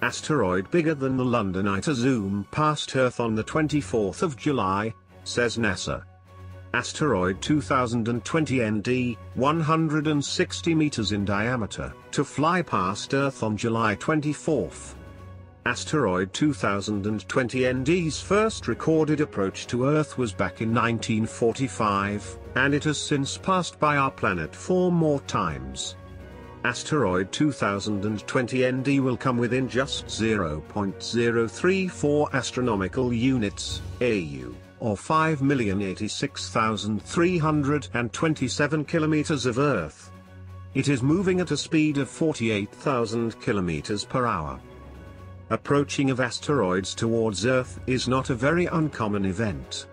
Asteroid bigger than the London Eye to zoom past Earth on the 24th of July, says NASA. Asteroid 2020 ND, 160 meters in diameter, to fly past Earth on July 24. Asteroid 2020 ND's first recorded approach to Earth was back in 1945, and it has since passed by our planet four more times. Asteroid 2020 ND will come within just 0.034 astronomical units, AU, or 5,086,327 kilometers of Earth. It is moving at a speed of 48,000 kilometers per hour. Approaching of asteroids towards Earth is not a very uncommon event.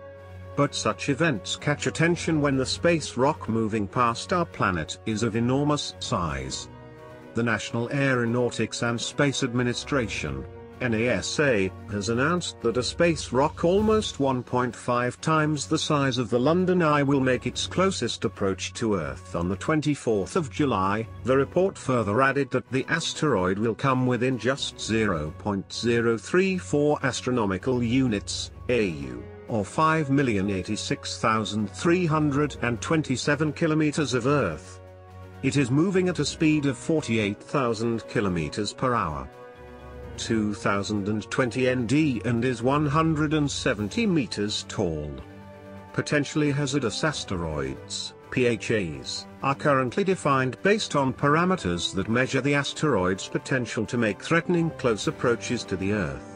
But such events catch attention when the space rock moving past our planet is of enormous size. The National Aeronautics and Space Administration, NASA, has announced that a space rock almost 1.5 times the size of the London Eye will make its closest approach to Earth on the 24th of July. The report further added that the asteroid will come within just 0.034 astronomical units, AU or 5,086,327 kilometers of Earth. It is moving at a speed of 48,000 kilometers per hour. 2020 ND and is 170 meters tall. Potentially hazardous asteroids, PHAs, are currently defined based on parameters that measure the asteroid's potential to make threatening close approaches to the Earth.